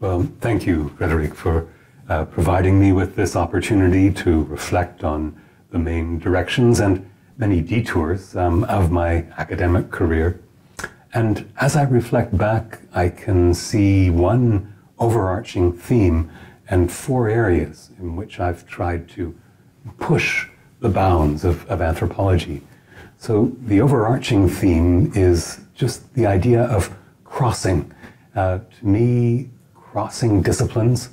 Well, thank you, Frédéric, for uh, providing me with this opportunity to reflect on the main directions and many detours um, of my academic career. And as I reflect back, I can see one overarching theme and four areas in which I've tried to push the bounds of, of anthropology. So the overarching theme is just the idea of crossing. Uh, to me, crossing disciplines,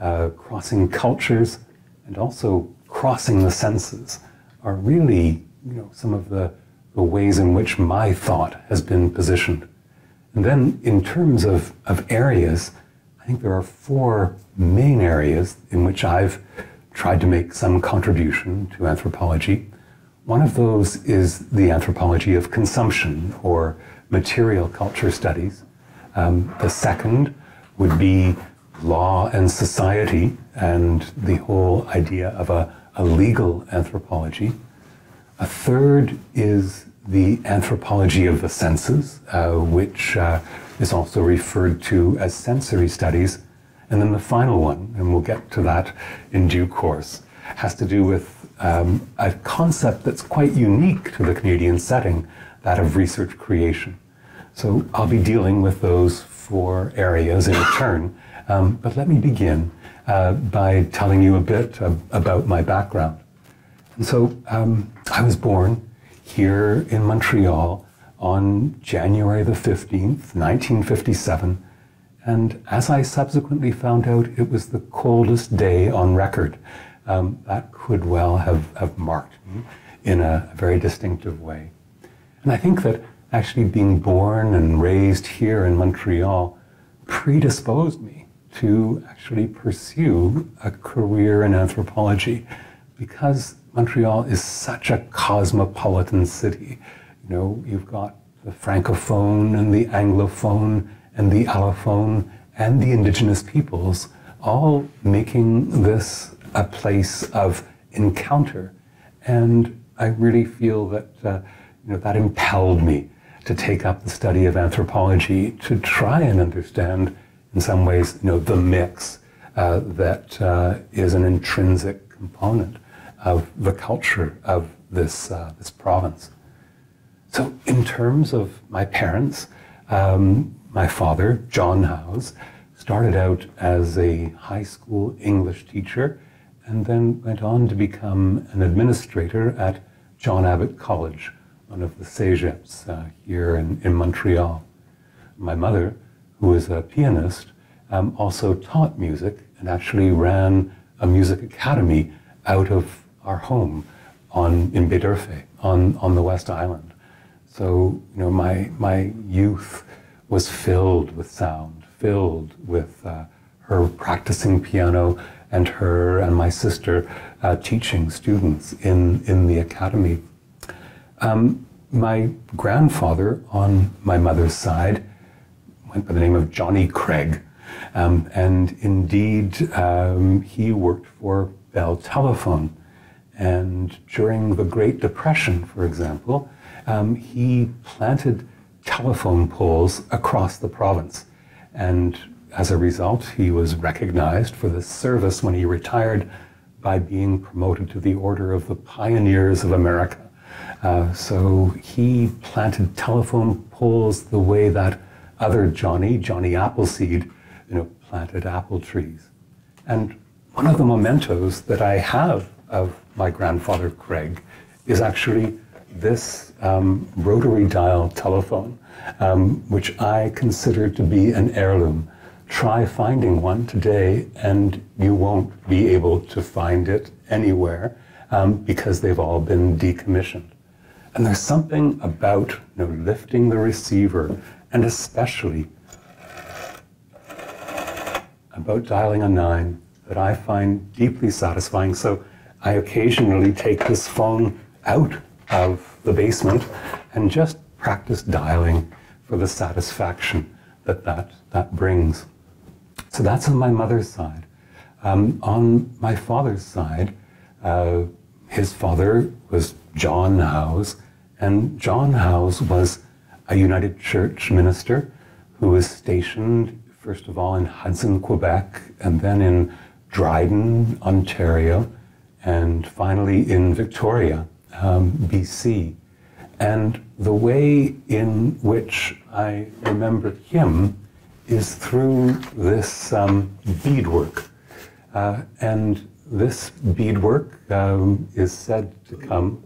uh, crossing cultures, and also crossing the senses are really, you know, some of the, the ways in which my thought has been positioned. And then in terms of, of areas, I think there are four main areas in which I've tried to make some contribution to anthropology. One of those is the anthropology of consumption or material culture studies. Um, the second would be law and society and the whole idea of a, a legal anthropology. A third is the anthropology of the senses, uh, which uh, is also referred to as sensory studies. And then the final one, and we'll get to that in due course, has to do with um, a concept that's quite unique to the Canadian setting, that of research creation. So I'll be dealing with those four areas in turn. Um, but let me begin uh, by telling you a bit about my background. And so um, I was born here in Montreal on January the 15th, 1957. And as I subsequently found out, it was the coldest day on record. Um, that could well have, have marked me in a very distinctive way. And I think that actually being born and raised here in Montreal predisposed me to actually pursue a career in anthropology because Montreal is such a cosmopolitan city. You know, you've got the francophone and the anglophone and the allophone and the indigenous peoples all making this a place of encounter. And I really feel that uh, you know, that impelled me to take up the study of anthropology to try and understand, in some ways, you know, the mix uh, that uh, is an intrinsic component of the culture of this, uh, this province. So, in terms of my parents, um, my father, John Howes, started out as a high school English teacher and then went on to become an administrator at John Abbott College one of the Cégeps uh, here in, in Montreal. My mother, who was a pianist, um, also taught music and actually ran a music academy out of our home on, in Baie-D'Urfé on, on the West Island. So, you know, my, my youth was filled with sound, filled with uh, her practicing piano and her and my sister uh, teaching students in, in the academy. Um, my grandfather on my mother's side by the name of Johnny Craig. Um, and indeed, um, he worked for Bell Telephone. And during the Great Depression, for example, um, he planted telephone poles across the province. And as a result, he was recognized for this service when he retired by being promoted to the Order of the Pioneers of America. Uh, so he planted telephone poles the way that other Johnny, Johnny Appleseed, you know, planted apple trees. And one of the mementos that I have of my grandfather Craig is actually this um, rotary dial telephone, um, which I consider to be an heirloom. Try finding one today, and you won't be able to find it anywhere um, because they've all been decommissioned. And there's something about you know, lifting the receiver and especially about dialing a nine that I find deeply satisfying. So I occasionally take this phone out of the basement and just practice dialing for the satisfaction that that, that brings. So that's on my mother's side. Um, on my father's side, uh, his father was John Howes, and John Howes was a United Church minister who was stationed, first of all, in Hudson, Quebec, and then in Dryden, Ontario, and finally in Victoria, um, BC. And the way in which I remember him is through this um, beadwork. Uh, and this beadwork um, is said to come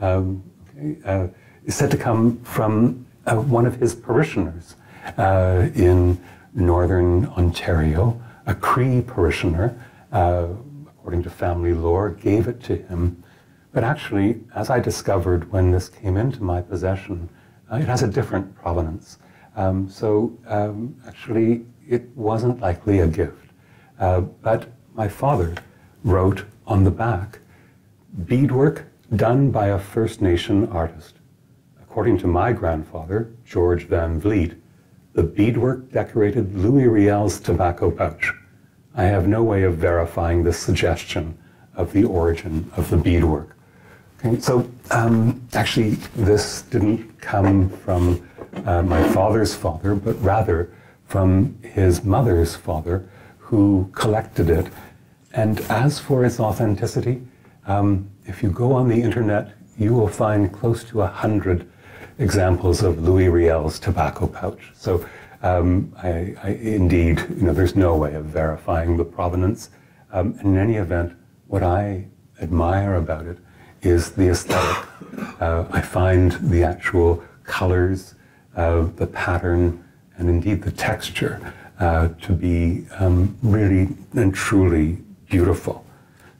um, okay, uh, is said to come from uh, one of his parishioners uh, in northern Ontario, a Cree parishioner, uh, according to family lore, gave it to him. But actually, as I discovered when this came into my possession, uh, it has a different provenance. Um, so um, actually, it wasn't likely a gift. Uh, but my father wrote on the back, beadwork done by a First Nation artist. According to my grandfather, George Van Vliet, the beadwork decorated Louis Riel's tobacco pouch. I have no way of verifying this suggestion of the origin of the beadwork. Okay, so um, actually, this didn't come from uh, my father's father, but rather from his mother's father, who collected it. And as for its authenticity, um, if you go on the internet, you will find close to a hundred examples of Louis Riel's tobacco pouch. So um, I, I, indeed, you know, there's no way of verifying the provenance. Um, in any event, what I admire about it is the aesthetic. Uh, I find the actual colors, uh, the pattern, and indeed the texture uh, to be um, really and truly beautiful.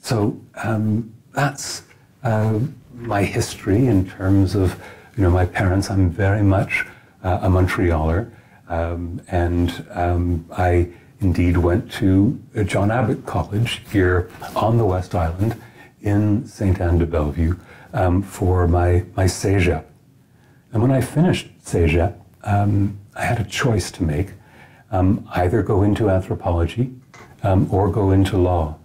So um, that's uh, my history in terms of, you know, my parents. I'm very much uh, a Montrealer, um, and um, I indeed went to John Abbott College here on the West Island in St. Anne de Bellevue um, for my, my CEGEP. And when I finished CEGEP, um, I had a choice to make um, either go into anthropology um, or go into law.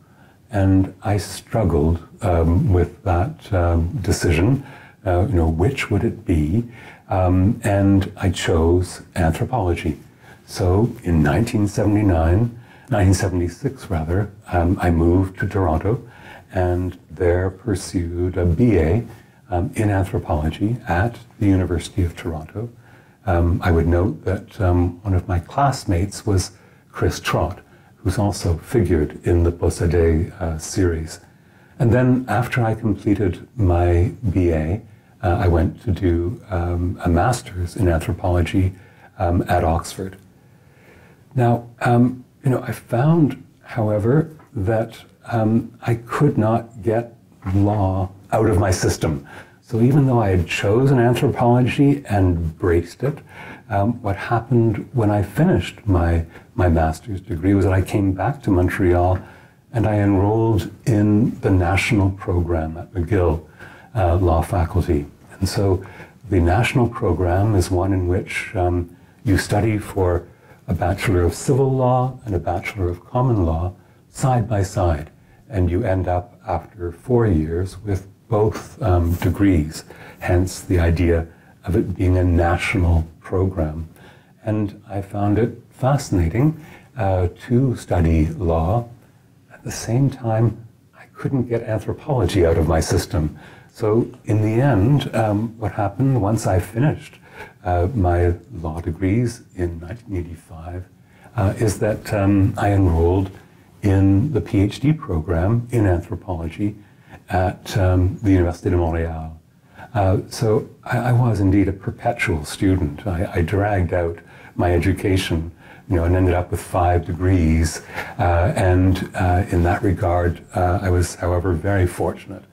And I struggled with that decision. Uh, you know, which would it be? Um, and I chose anthropology. So in 1979, 1976 rather, um, I moved to Toronto and there pursued a BA um, in anthropology at the University of Toronto. Um, I would note that one of my classmates was Chris Trott, who's also figured in the Possédé uh, series. And then after I completed my BA, uh, I went to do um, a master's in anthropology um, at Oxford. Now, um, you know, I found, however, that um, I could not get law out of my system. So even though I had chosen anthropology and braced it, um, what happened when I finished my, my master's degree was that I came back to Montreal and I enrolled in the national program at McGill uh, Law Faculty. And so the national program is one in which um, you study for a Bachelor of Civil Law and a Bachelor of Common Law side by side. And you end up after four years with both um, degrees, hence the idea of it being a national program. And I found it fascinating uh, to study law. At the same time, couldn't get anthropology out of my system. So in the end, um, what happened once I finished uh, my law degrees in 1985 uh, is that um, I enrolled in the PhD program in anthropology at um, the Université de Montréal. Uh, so I, I, was indeed a perpetual student. I, I, dragged out my education, you know, and ended up with five degrees. Uh, and uh, in that regard, uh, I was, however, very fortunate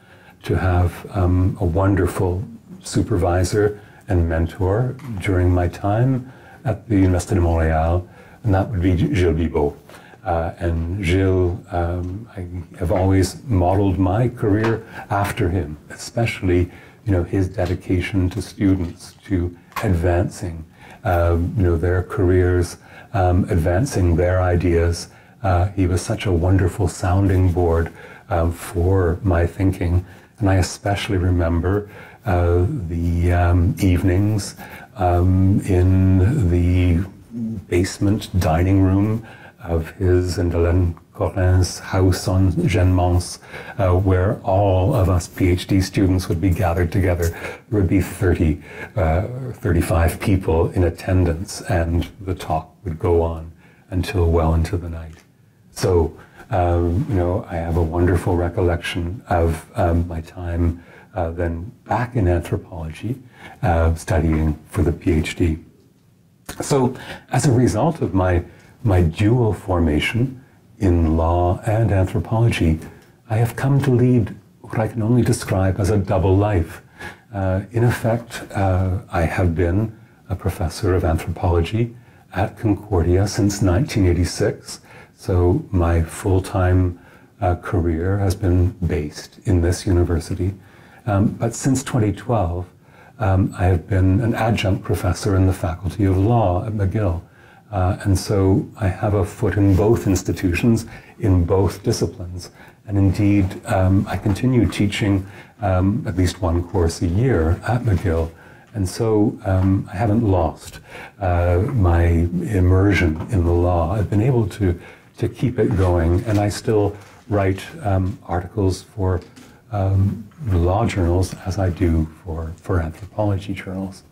to have um, a wonderful supervisor and mentor during my time at the Université de Montréal, and that would be Gilles Bibeau. Uh, and Gilles, um, I have always modeled my career after him, especially you know his dedication to students, to advancing um, you know their careers, um, advancing their ideas. Uh, he was such a wonderful sounding board um, for my thinking, and I especially remember uh, the um, evenings um, in the basement dining room of his and Ellen Corin's house on Jeanne-Mance, uh, where all of us PhD students would be gathered together. There would be 30, uh, 35 people in attendance, and the talk would go on until well into the night. So, um, you know, I have a wonderful recollection of um, my time uh, then back in anthropology, uh, studying for the PhD. So, as a result of my my dual formation in law and anthropology, I have come to lead what I can only describe as a double life. Uh, in effect, uh, I have been a professor of anthropology at Concordia since 1986. So my full-time uh, career has been based in this university. Um, but since 2012, um, I have been an adjunct professor in the Faculty of Law at McGill. Uh, and so I have a foot in both institutions, in both disciplines. And indeed, um, I continue teaching um, at least one course a year at McGill. And so um, I haven't lost uh, my immersion in the law. I've been able to, to keep it going, and I still write um, articles for um, law journals as I do for, for anthropology journals.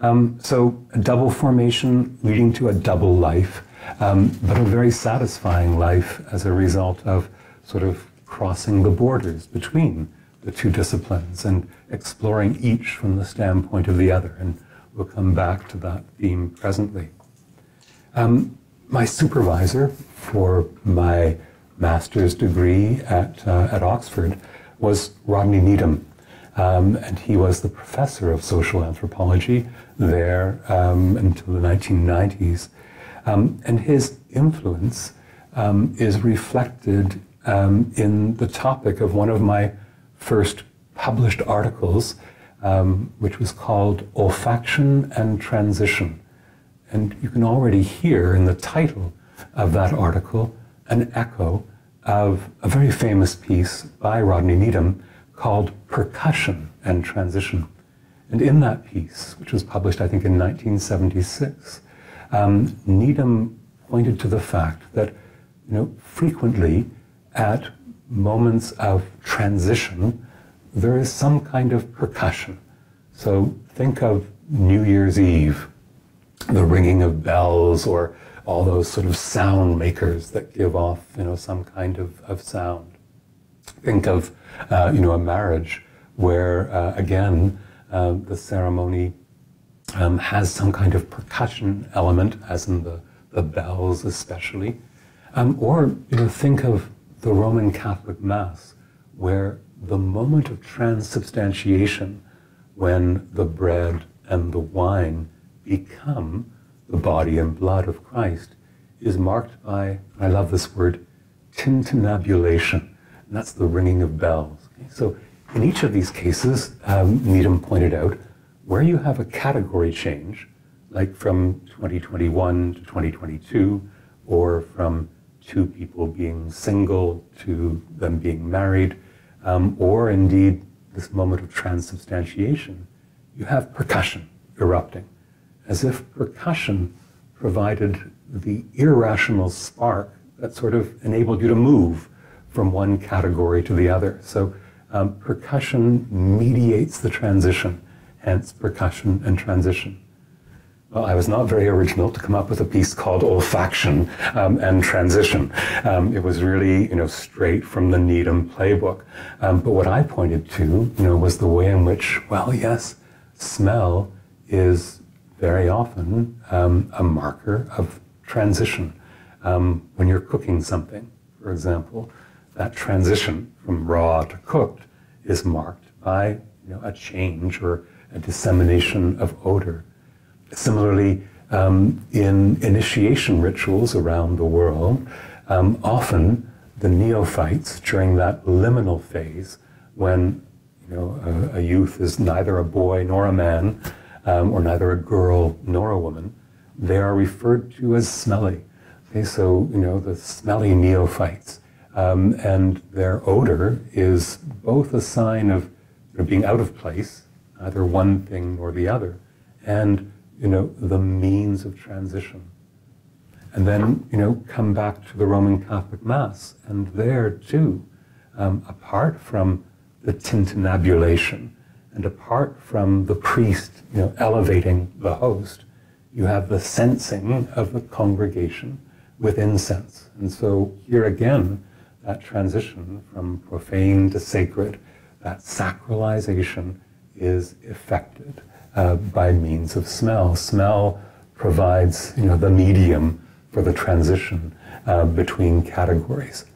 Um, so a double formation leading to a double life, um, but a very satisfying life as a result of sort of crossing the borders between the two disciplines and exploring each from the standpoint of the other. And we'll come back to that theme presently. Um, my supervisor for my master's degree at, uh, at Oxford was Rodney Needham. Um, and he was the professor of social anthropology there um, until the 1990s. Um, and his influence um, is reflected um, in the topic of one of my first published articles, um, which was called Olfaction and Transition. And you can already hear in the title of that article an echo of a very famous piece by Rodney Needham called Percussion and Transition. And in that piece, which was published, I think, in 1976, um, Needham pointed to the fact that, you know, frequently at moments of transition, there is some kind of percussion. So think of New Year's Eve, the ringing of bells, or all those sort of sound makers that give off, you know, some kind of, of sound. Think of, uh, you know, a marriage where, uh, again, uh, the ceremony um, has some kind of percussion element, as in the, the bells especially. Um, or, you know, think of the Roman Catholic Mass, where the moment of transubstantiation, when the bread and the wine become the body and blood of Christ is marked by, I love this word, tintinnabulation. And that's the ringing of bells. Okay? So in each of these cases, um, Needham pointed out, where you have a category change, like from 2021 to 2022, or from two people being single to them being married, um, or indeed this moment of transubstantiation, you have percussion erupting as if percussion provided the irrational spark that sort of enabled you to move from one category to the other. So um, percussion mediates the transition, hence percussion and transition. Well, I was not very original to come up with a piece called olfaction um, and transition. Um, it was really, you know, straight from the Needham playbook. Um, but what I pointed to, you know, was the way in which, well, yes, smell is very often um, a marker of transition. Um, when you're cooking something, for example, that transition from raw to cooked is marked by you know, a change or a dissemination of odor. Similarly, um, in initiation rituals around the world, um, often the neophytes during that liminal phase, when you know a, a youth is neither a boy nor a man, um, or neither a girl nor a woman, they are referred to as smelly. Okay, so you know the smelly neophytes, um, and their odor is both a sign of you know, being out of place, either one thing or the other, and you know the means of transition. And then you know come back to the Roman Catholic Mass, and there too, um, apart from the tintinnabulation, and apart from the priest you know elevating the host, you have the sensing of the congregation with incense. And so here again, that transition from profane to sacred, that sacralization is effected uh, by means of smell. Smell provides, you know, the medium for the transition uh, between categories.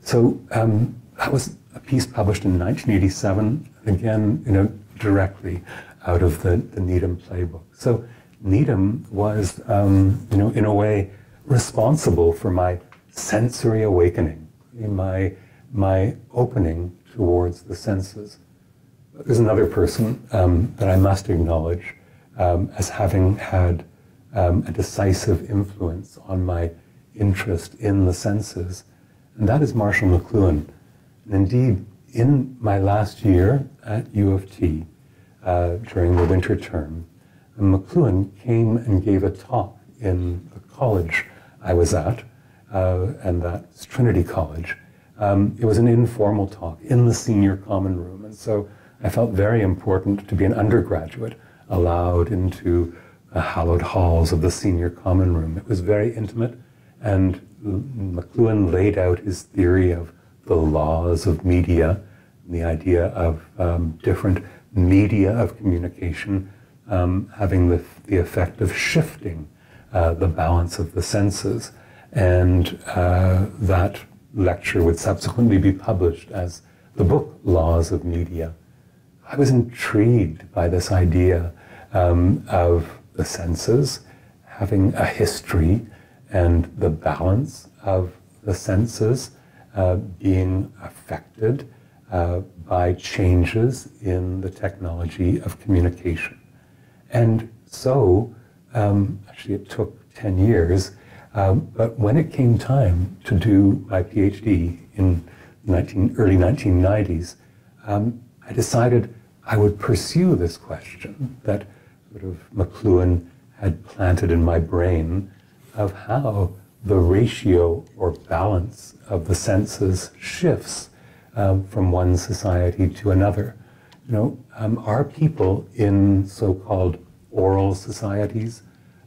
So um, that was a piece published in 1987, again, you know, directly out of the, the Needham playbook. So Needham was, um, you know, in a way, responsible for my sensory awakening, my, my opening towards the senses. There's another person um, that I must acknowledge um, as having had um, a decisive influence on my interest in the senses, and that is Marshall McLuhan. And indeed, in my last year at U of T, uh, during the winter term, McLuhan came and gave a talk in the college I was at, uh, and that's Trinity College. Um, it was an informal talk in the senior common room, and so I felt very important to be an undergraduate allowed into the hallowed halls of the senior common room. It was very intimate, and McLuhan laid out his theory of the laws of media, the idea of um, different media of communication um, having the, the effect of shifting uh, the balance of the senses. And uh, that lecture would subsequently be published as the book Laws of Media. I was intrigued by this idea um, of the senses having a history and the balance of the senses uh, being affected uh, by changes in the technology of communication. And so um, actually, it took 10 years. Um, but when it came time to do my PhD in 19, early 1990s, um, I decided I would pursue this question that sort of McLuhan had planted in my brain of how the ratio or balance of the senses shifts um, from one society to another. You know, um, are people in so-called oral societies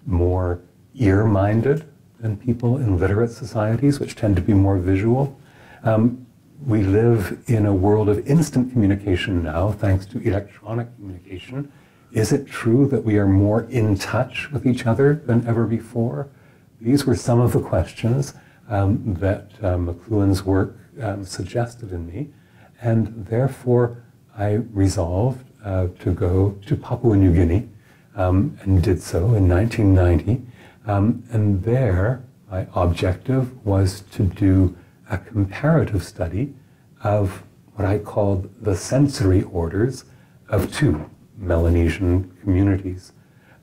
more ear-minded than people in literate societies, which tend to be more visual. Um, we live in a world of instant communication now, thanks to electronic communication. Is it true that we are more in touch with each other than ever before? These were some of the questions um, that uh, McLuhan's work um, suggested in me, and therefore I resolved uh, to go to Papua New Guinea um, and did so in 1990. Um, and there, my objective was to do a comparative study of what I called the sensory orders of two Melanesian communities.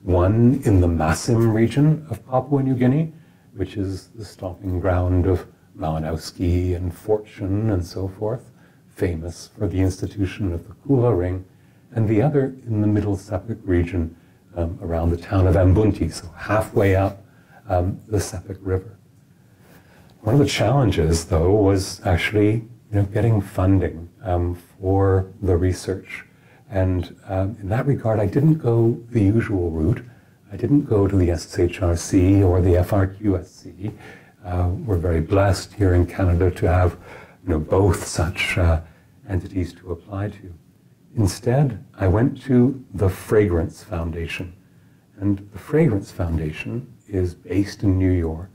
One in the Massim region of Papua New Guinea, which is the stomping ground of Malinowski and Fortune and so forth, famous for the institution of the Kula Ring, and the other in the Middle Sepik region, um, around the town of Ambunti, so halfway up um, the Sepik River. One of the challenges, though, was actually you know, getting funding um, for the research. And um, in that regard, I didn't go the usual route. I didn't go to the SSHRC or the FRQSC. Uh, we're very blessed here in Canada to have you know, both such uh, entities to apply to. Instead, I went to the Fragrance Foundation. And the Fragrance Foundation is based in New York,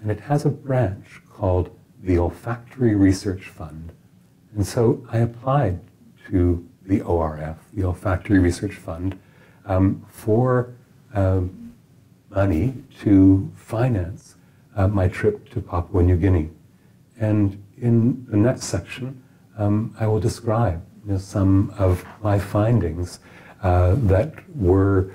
and it has a branch called the Olfactory Research Fund. And so I applied to the ORF, the Olfactory Research Fund, um, for um, money to finance uh, my trip to Papua New Guinea. And in the next section, um, I will describe some of my findings uh, that were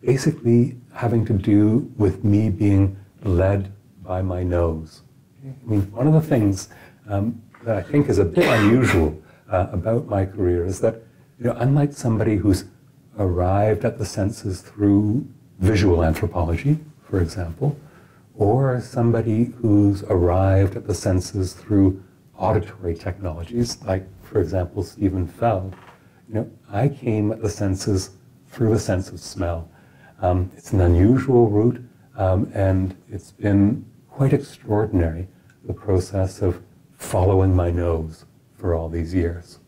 basically having to do with me being led by my nose. I mean, one of the things um, that I think is a bit unusual uh, about my career is that, you know, unlike somebody who's arrived at the senses through visual anthropology, for example, or somebody who's arrived at the senses through auditory technologies, like, for example, Steven Feld. You know, I came at the senses through the sense of smell. Um, it's an unusual route, um, and it's been quite extraordinary, the process of following my nose for all these years.